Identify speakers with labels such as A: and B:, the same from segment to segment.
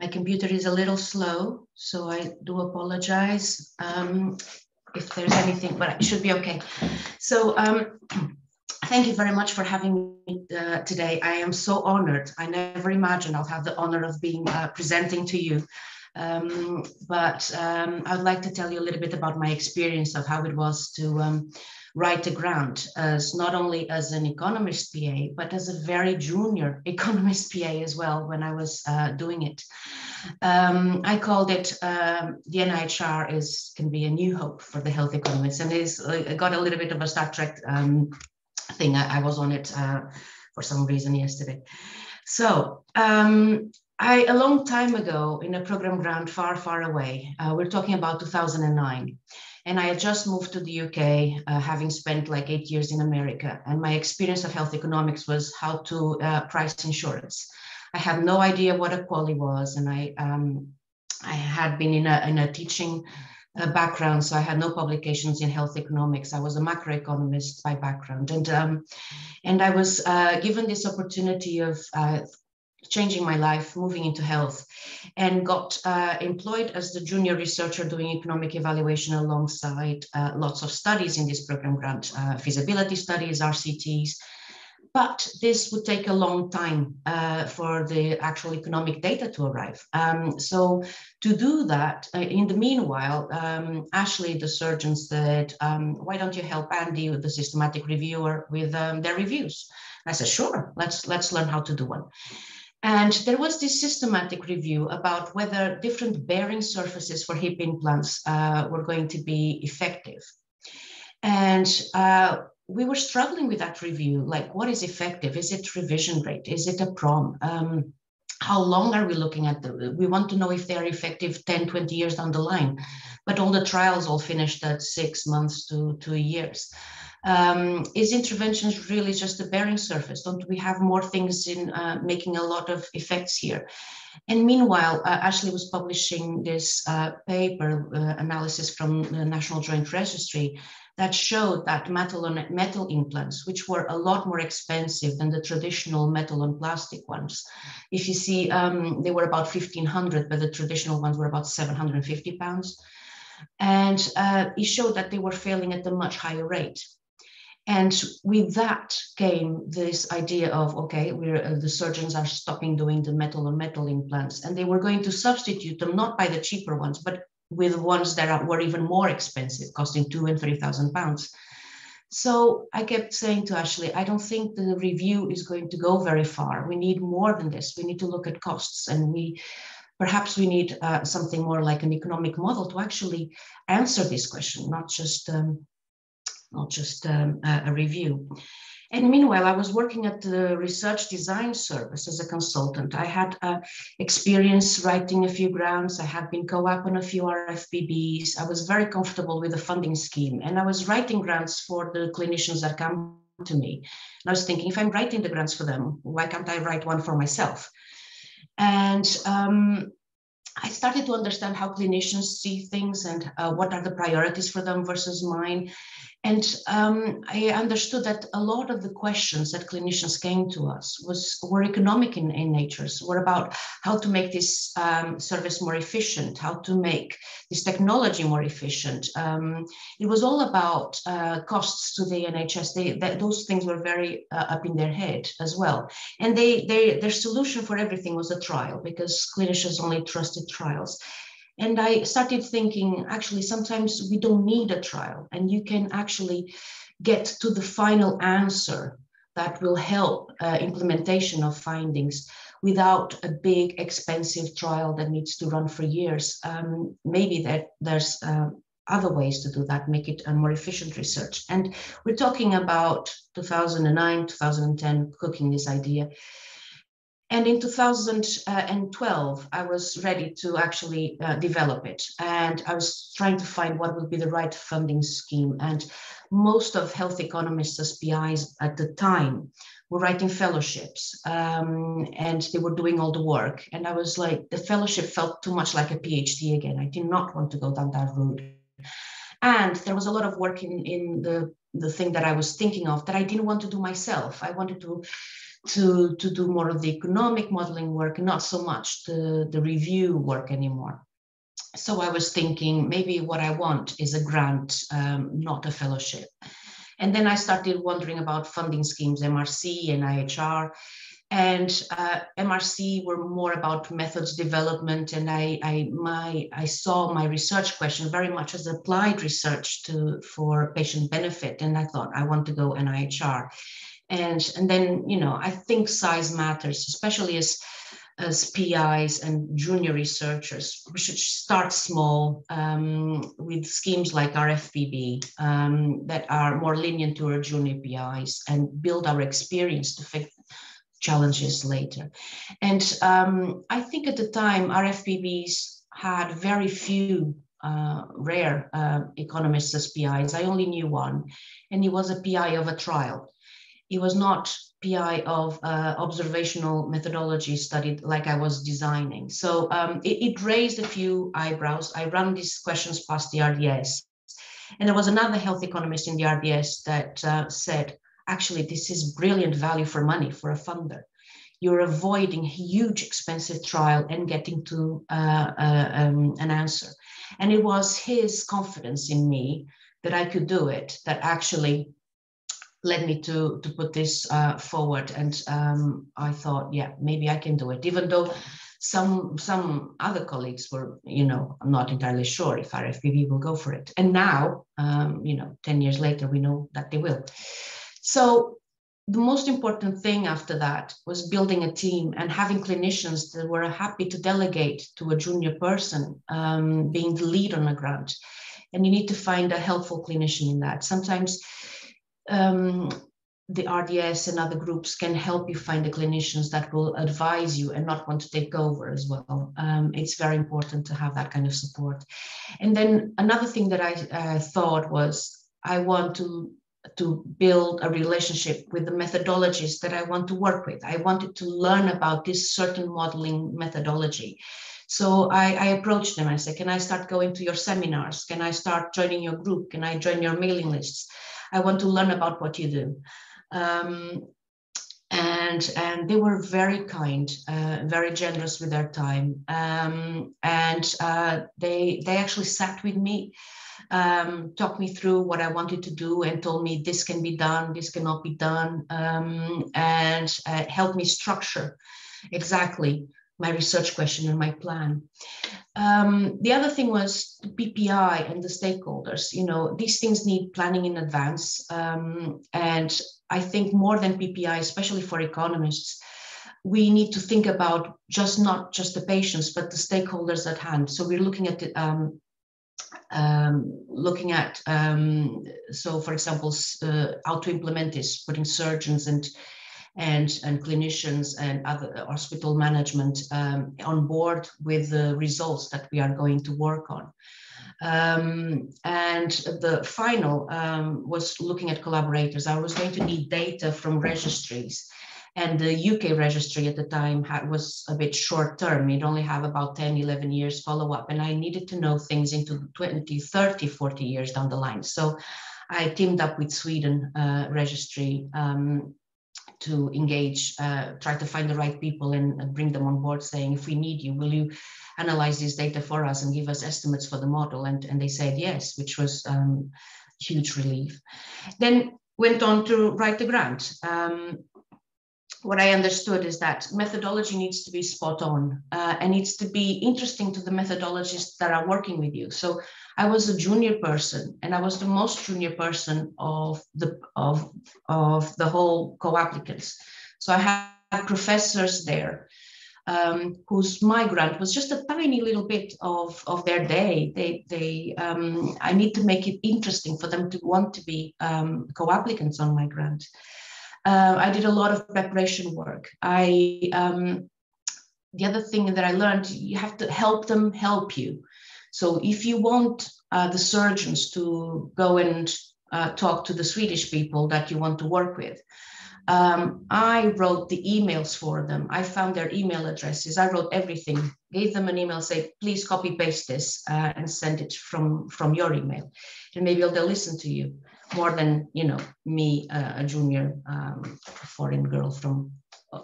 A: My computer is a little slow, so I do apologize um, if there's anything, but it should be okay. So um, thank you very much for having me uh, today. I am so honored. I never imagined I'll have the honor of being uh, presenting to you. Um, but um, I'd like to tell you a little bit about my experience of how it was to um, write a grant as not only as an economist PI, but as a very junior economist PI as well when I was uh, doing it. Um, I called it um, the NIHR is can be a new hope for the health economists, and it's uh, got a little bit of a Star Trek um, thing. I, I, was on it uh, for some reason yesterday. So um, I, a long time ago in a program grant far, far away, uh, we're talking about 2009. And I had just moved to the UK, uh, having spent like eight years in America. And my experience of health economics was how to uh, price insurance. I had no idea what a QALY was, and I um, I had been in a in a teaching uh, background, so I had no publications in health economics. I was a macroeconomist by background, and um, and I was uh, given this opportunity of uh, changing my life, moving into health, and got uh, employed as the junior researcher doing economic evaluation alongside uh, lots of studies in this program grant, uh, feasibility studies, RCTs. But this would take a long time uh, for the actual economic data to arrive. Um, so to do that, uh, in the meanwhile, um, Ashley, the surgeon, said, um, why don't you help Andy, the systematic reviewer, with um, their reviews? I said, sure, let's, let's learn how to do one. And there was this systematic review about whether different bearing surfaces for hip implants uh, were going to be effective. And uh, we were struggling with that review. Like, what is effective? Is it revision rate? Is it a prom? Um, how long are we looking at we want to know if they are effective 10 20 years down the line but all the trials all finished at six months to two years um, is interventions really just a bearing surface? Don't we have more things in uh, making a lot of effects here? And meanwhile, uh, Ashley was publishing this uh, paper uh, analysis from the National Joint Registry that showed that metal on metal implants, which were a lot more expensive than the traditional metal on plastic ones. If you see, um, they were about 1500, but the traditional ones were about 750 pounds. And uh, it showed that they were failing at a much higher rate. And with that came this idea of okay, we're, uh, the surgeons are stopping doing the metal on metal implants, and they were going to substitute them not by the cheaper ones, but with ones that are, were even more expensive, costing two and three thousand pounds. So I kept saying to Ashley, I don't think the review is going to go very far. We need more than this. We need to look at costs, and we perhaps we need uh, something more like an economic model to actually answer this question, not just um, not just um, a, review. And meanwhile, I was working at the research design service as a consultant. I had uh, experience writing a few grants. I had been co-op on a few RFPBs. I was very comfortable with the funding scheme. And I was writing grants for the clinicians that come to me. And I was thinking, if I'm writing the grants for them, why can't I write one for myself? And um, I started to understand how clinicians see things and uh, what are the priorities for them versus mine. And um, I understood that a lot of the questions that clinicians came to us was were economic in, in nature, were about how to make this um, service more efficient, how to make this technology more efficient. Um, it was all about uh, costs to the NHS. They, that, those things were very uh, up in their head as well. And they, they, their solution for everything was a trial because clinicians only trusted trials. And I started thinking, actually, sometimes we don't need a trial, and you can actually get to the final answer that will help uh, implementation of findings without a big expensive trial that needs to run for years. Um, maybe that there's uh, other ways to do that, make it a more efficient research. And we're talking about 2009, 2010, cooking this idea. And in 2012, I was ready to actually uh, develop it. And I was trying to find what would be the right funding scheme. And most of health economists as PIs at the time were writing fellowships um, and they were doing all the work. And I was like, the fellowship felt too much like a PhD again. I did not want to go down that road. And there was a lot of work in, in the, the thing that I was thinking of that I didn't want to do myself. I wanted to to, to do more of the economic modeling work, not so much the, the review work anymore. So I was thinking maybe what I want is a grant, um, not a fellowship. And then I started wondering about funding schemes, MRC and NIHR. And uh, MRC were more about methods development, and I, I, my, I saw my research question very much as applied research to for patient benefit, and I thought I want to go NIHR and and then you know i think size matters especially as as PIs and junior researchers, we should start small um, with schemes like RFPB um, that are more lenient to our junior PIs and build our experience to fix challenges later. And um, I think at the time, RFPBs had very few uh, rare uh, economists as PIs. I only knew one, and he was a PI of a trial it was not PI of uh, observational methodology studied like I was designing. So um, it, it, raised a few eyebrows. I ran these questions past the RDS. And there was another health economist in the RDS that uh, said, actually, this is brilliant value for money for a funder. You're avoiding huge expensive trial and getting to uh, uh um, an answer. And it was his confidence in me that I could do it that actually led me to to put this uh, forward. And um, i thought yeah maybe i can do it. Even though some some other colleagues were you know i'm not entirely sure if rfpb will go for it. And now um, you know 10 years later we know that they will. So the most important thing after that was building a team and having clinicians that were happy to delegate to a junior person um, being the lead on a grant. And you need to find a helpful clinician in that. Sometimes um, the RDS and other groups can help you find the clinicians that will advise you and not want to take over as well. Um, it's very important to have that kind of support. And then another thing that I uh, thought was I want to to build a relationship with the methodologies that I want to work with. I wanted to learn about this certain modeling methodology. So I, I approached them. I said, "Can I start going to your seminars? Can I start joining your group? Can I join your mailing lists?" I want to learn about what you do. Um, and and they were very kind, uh, very generous with their time, um, and uh, they they actually sat with me, um, talked me through what I wanted to do, and told me this can be done, this cannot be done, um, and uh, helped me structure exactly my research question and my plan. Um, the other thing was the PPI and the stakeholders. You know, these things need planning in advance. Um, and I think more than PPI, especially for economists, we need to think about just not just the patients, but the stakeholders at hand. So we're looking at um, um, looking at, um, so for example, uh, how to implement this, putting surgeons and and, and clinicians and other hospital management um, on board with the results that we are going to work on. Um, and the final um, was looking at collaborators. I was going to need data from registries. And the UK registry at the time had, was a bit short term. It only have about 10, 11 years follow up. And I needed to know things into 20, 30, 40 years down the line. So I teamed up with Sweden uh, registry um, to engage, uh, try to find the right people and bring them on board saying, if we need you, will you analyze this data for us and give us estimates for the model? And, and they said yes, which was um, huge relief. Then went on to write the grant. Um, what I understood is that methodology needs to be spot on uh, and needs to be interesting to the methodologists that are working with you. So I was a junior person and I was the most junior person of the of, of the whole co-applicants. So I had professors there um, whose migrant was just a tiny little bit of, of their day. They, they, um, I need to make it interesting for them to want to be um, co-applicants on my grant. Uh, I did a lot of preparation work. I, um, the other thing that I learned, you have to help them help you. So if you want uh, the surgeons to go and uh, talk to the Swedish people that you want to work with, um, I wrote the emails for them. I found their email addresses. I wrote everything, gave them an email, say, please copy paste this uh, and send it from, from your email. And maybe they'll listen to you more than, you know, me, uh, a junior um, foreign girl from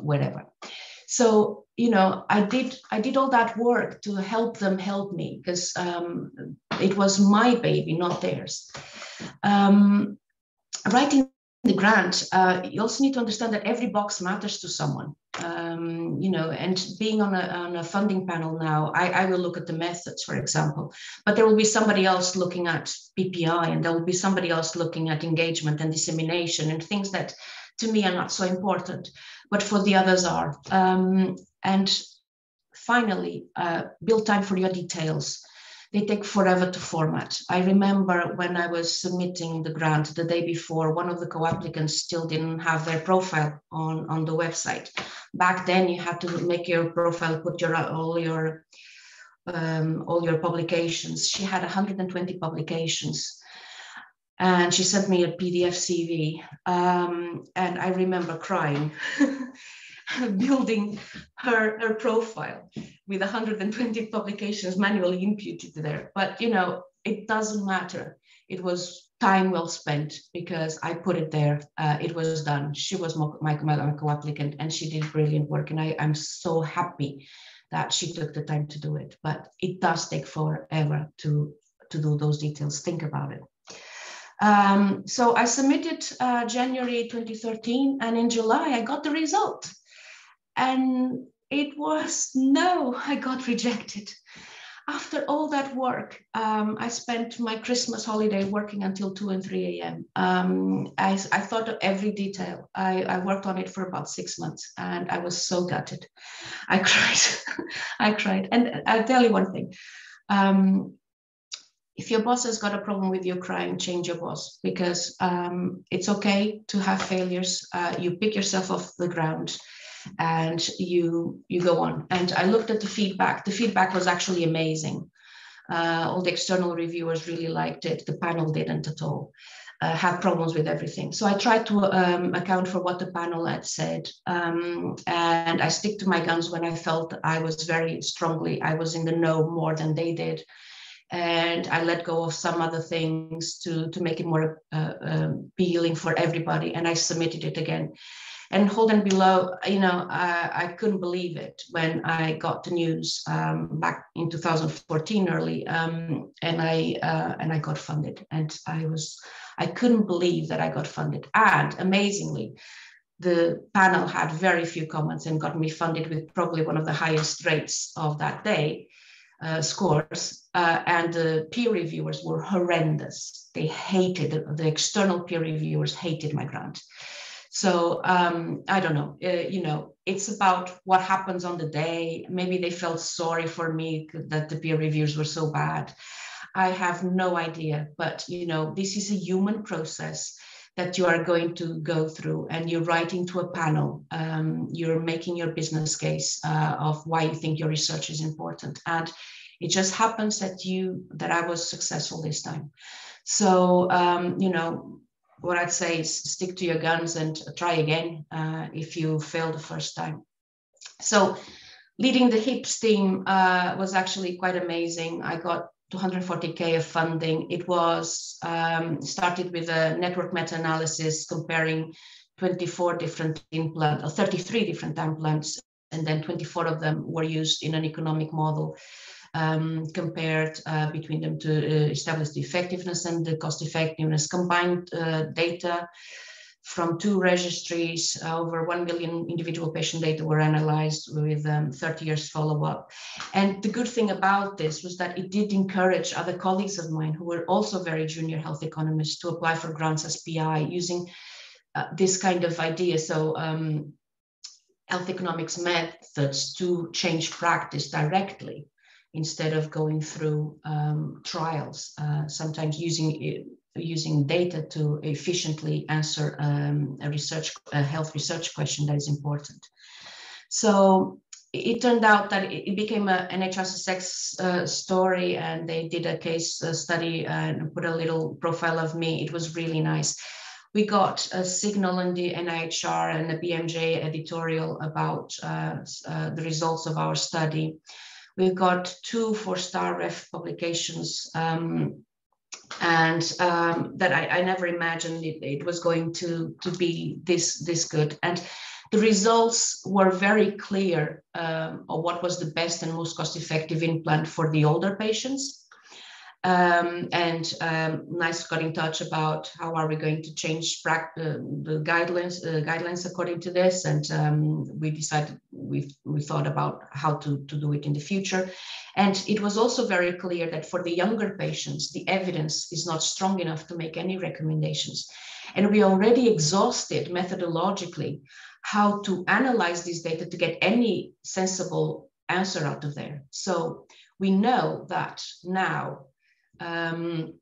A: wherever. So you know, I did I did all that work to help them help me because um, it was my baby, not theirs. Um, writing the grant, uh, you also need to understand that every box matters to someone. Um, you know, and being on a, on a funding panel now, I, I, will look at the methods, for example, but there will be somebody else looking at PPI, and there will be somebody else looking at engagement and dissemination and things that to me are not so important, but for the others are. Um, and finally, uh, build time for your details they take forever to format. I remember when I was submitting the grant the day before, one of the co-applicants still didn't have their profile on, on the website. Back then you had to make your profile, put your all your um, all your publications. She had 120 publications and she sent me a PDF CV. Um, and I remember crying, building her, her profile with 120 publications manually imputed there. But you know, it doesn't matter. It was time well spent because I put it there. Uh, it was done. She was my, my co-applicant and she did brilliant work. And I, I'm so happy that she took the time to do it. But it does take forever to, to do those details. Think about it. Um, so I submitted uh, January 2013 and in July I got the result. And it was no, I got rejected. After all that work, um, I spent my Christmas holiday working until 2 and 3 a.m. Um, I, I, thought of every detail. I, I, worked on it for about six months and I was so gutted. I cried. I cried. And I'll tell you one thing. Um, if your boss has got a problem with you crying, change your boss because um, it's okay to have failures. Uh, you pick yourself off the ground and you you go on. And I looked at the feedback. The feedback was actually amazing. Uh, all the external reviewers really liked it. The panel didn't at all. Uh, have problems with everything. So I tried to um, account for what the panel had said, um, and I stick to my guns when I felt I was very strongly I was in the know more than they did, and I let go of some other things to to make it more uh, um, appealing for everybody, and I submitted it again and Holden below, you know, I, I, couldn't believe it when I got the news um, back in 2014 early, um, and I uh, and I got funded, and I was I couldn't believe that I got funded, and amazingly, the panel had very few comments and got me funded with probably one of the highest rates of that day. Uh, scores uh, and the peer reviewers were horrendous. They hated the external peer reviewers hated my grant. So um, I don't know. Uh, you know, it's about what happens on the day. Maybe they felt sorry for me that the peer reviews were so bad. I have no idea. But you know, this is a human process that you are going to go through, and you're writing to a panel. Um, you're making your business case uh, of why you think your research is important, and it just happens that you that I was successful this time. So um, you know, what I'd say is stick to your guns and try again uh, if you fail the first time. So leading the HIPS team uh, was actually quite amazing. I got 240k of funding. It was um, started with a network meta-analysis comparing 24 different implants, or 33 different implants, and then 24 of them were used in an economic model um, compared uh, between them to uh, establish the effectiveness and the cost effectiveness, combined uh, data from two registries, uh, over 1 million individual patient data were analyzed with um, 30 years follow-up. And the good thing about this was that it did encourage other colleagues of mine who were also very junior health economists to apply for grants as PI using uh, this kind of idea. So um, health economics methods to change practice directly instead of going through um, trials, uh, sometimes using using data to efficiently answer um, a research a health research question that is important. So it turned out that it became a NHS uh, story, and they did a case uh, study and put a little profile of me. It was really nice. We got a signal in the NIHR and the BMJ editorial about uh, uh, the results of our study. We've got two four-star ref publications um, and um, that I, I, never imagined it, it, was going to, to be this, this good. And The results were very clear um, of what was the best and most cost-effective implant for the older patients. Um, and um, NICE got in touch about how are we going to change uh, the guidelines uh, guidelines according to this, and um, we decided we we thought about how to to do it in the future, and it was also very clear that for the younger patients, the evidence is not strong enough to make any recommendations, and we already exhausted methodologically how to analyze this data to get any sensible answer out of there. So we know that now um,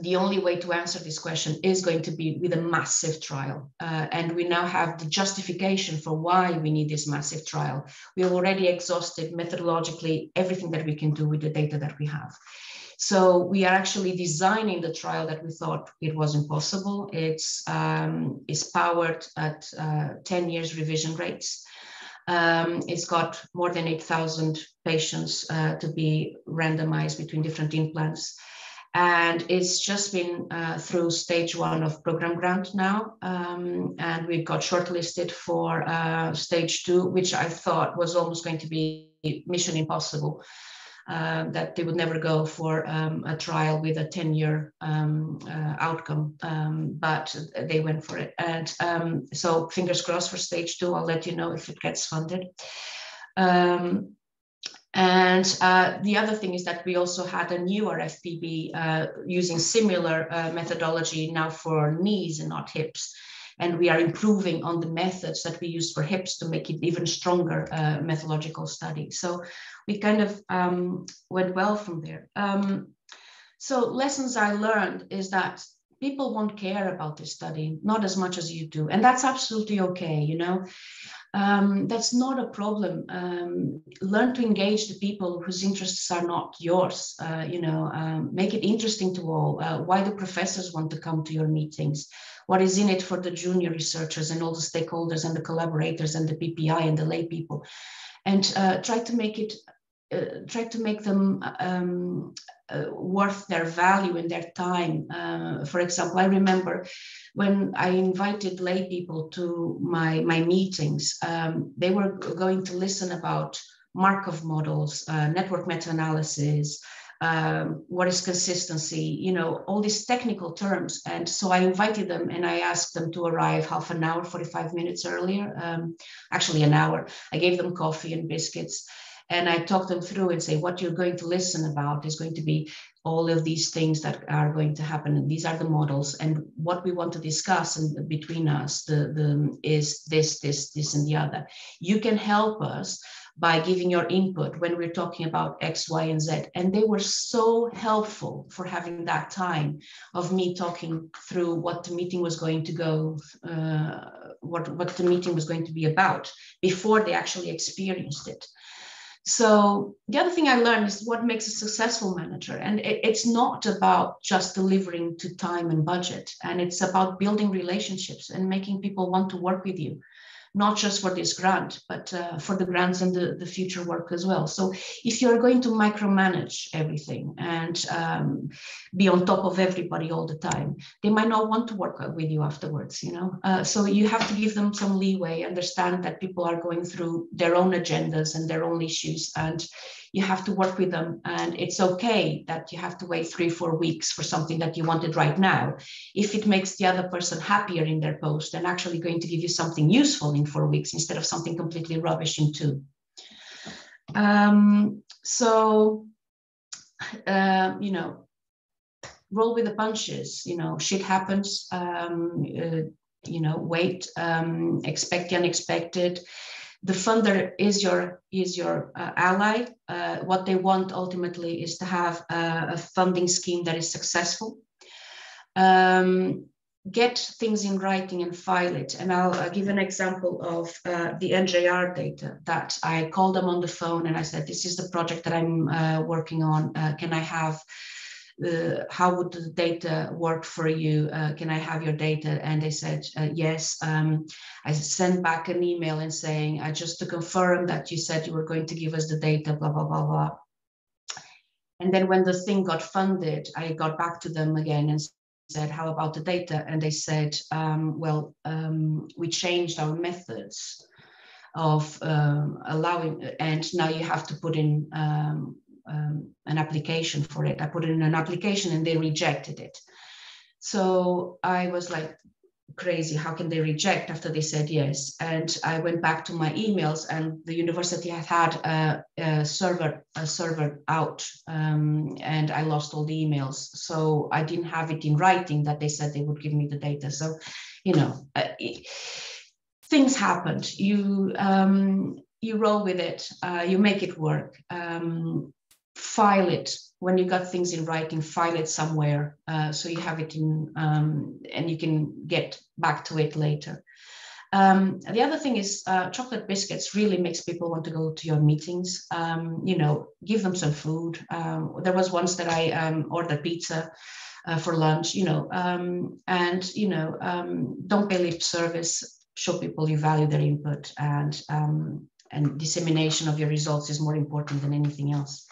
A: the only way to answer this question is going to be with a massive trial. Uh, and we now have the justification for why we need this massive trial. We have already exhausted methodologically everything that we can do with the data that we have. So we are actually designing the trial that we thought it was impossible. It's um, is powered at uh, 10 years revision rates. Um, it's got more than 8,000 patients uh, to be randomized between different implants. And it's just been uh, through stage one of program grant now. Um, and we got shortlisted for uh, stage two, which I thought was almost going to be mission impossible. Um, that they would never go for um, a trial with a 10 year um, uh, outcome, um, but they went for it. And um, so, fingers crossed for stage two. I'll let you know if it gets funded. Um, and uh, the other thing is that we also had a new RFPB uh, using similar uh, methodology now for knees and not hips and we are improving on the methods that we use for hips to make it even stronger uh, methodological study. So we kind of um, went well from there. Um, so lessons I learned is that people won't care about this study, not as much as you do. And that's absolutely okay, you know. Um, that's not a problem. Um, learn to engage the people whose interests are not yours. Uh, you know, um, make it interesting to all. Uh, why do professors want to come to your meetings? what is in it for the junior researchers and all the stakeholders and the collaborators and the PPI and the lay people, and uh, try to make it, uh, try to make them um, uh, worth their value and their time. Uh, for example, I remember when I invited lay people to my my meetings, um, they were going to listen about Markov models, uh, network meta-analysis, um, what is consistency, you know, all these technical terms. And so I invited them and I asked them to arrive half an hour, 45 minutes earlier, um, actually an hour. I gave them coffee and biscuits. And I talk them through and say, what you're going to listen about is going to be all of these things that are going to happen. And these are the models. And what we want to discuss and between us the, the, is this, this, this, and the other. You can help us by giving your input when we're talking about X, Y, and Z. And they were so helpful for having that time of me talking through what the meeting was going to go, uh, what, what the meeting was going to be about before they actually experienced it. So the other thing I learned is what makes a successful manager. And it, it's not about just delivering to time and budget. And it's about building relationships and making people want to work with you not just for this grant, but uh, for the grants and the, the future work as well. So if you're going to micromanage everything and um, be on top of everybody all the time, they might not want to work with you afterwards, you know? Uh, so you have to give them some leeway, understand that people are going through their own agendas and their own issues and you have to work with them and it's okay that you have to wait three four weeks for something that you wanted right now. If it makes the other person happier in their post and actually going to give you something useful in four weeks instead of something completely rubbish in two. Um, so uh, you know roll with the punches you know shit happens um, uh, you know wait um, expect the unexpected the funder is your is your uh, ally. Uh, what they want ultimately is to have a, a funding scheme that is successful. Um, get things in writing and file it. And I'll, give an example of uh, the NJR data that I called them on the phone and I said, this is the project that I'm uh, working on. Uh, can I have uh, how would the data work for you? Uh, can I have your data? And they said, uh, yes. Um, I sent back an email and saying, uh, just to confirm that you said you were going to give us the data, blah, blah, blah, blah. And then when the thing got funded, I got back to them again and said, how about the data? And they said, um, well, um, we changed our methods of um, allowing, and now you have to put in um, an application for it. I put in an application and they rejected it. So I was like, crazy how can they reject after they said yes? And i went back to my emails and the university had had a, a server a server out um, and i lost all the emails. So i didn't have it in writing that they said they would give me the data. So you know uh, it, things happened. You um, you roll with it. Uh, you make it work. Um, file it when you got things in writing, file it somewhere uh, so you have it in um, and you can get back to it later. Um, the other thing is uh, chocolate biscuits really makes people want to go to your meetings. Um, you know, give them some food. Um, there was once that I um, ordered pizza uh, for lunch, you know, um, and, you know, don't pay lip service, show people you value their input and, and dissemination of your results is more important than anything else.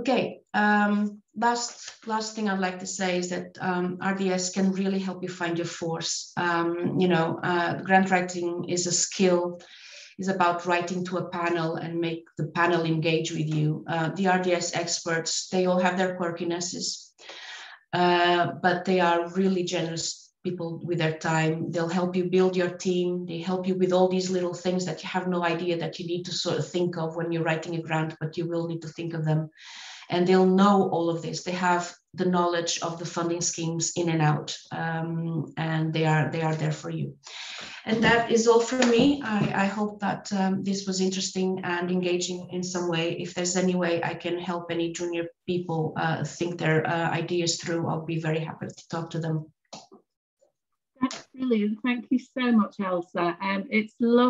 A: Okay, um, last last thing I'd like to say is that um, RDS can really help you find your force. Um, you know, uh, grant writing is a skill, is about writing to a panel and make the panel engage with you. Uh, the RDS experts, they all have their quirkinesses, uh, but they are really generous people with their time. They'll help you build your team. They help you with all these little things that you have no idea that you need to sort of think of when you're writing a grant, but you will need to think of them and they'll know all of this. They have the knowledge of the funding schemes in and out, um, and they are they are there for you. And that is all for me. I, I hope that um, this was interesting and engaging in some way. If there's any way I can help any junior people uh, think their uh, ideas through, I'll be very happy to talk to them.
B: That's brilliant. Thank you so much, Elsa. Um, it's lovely.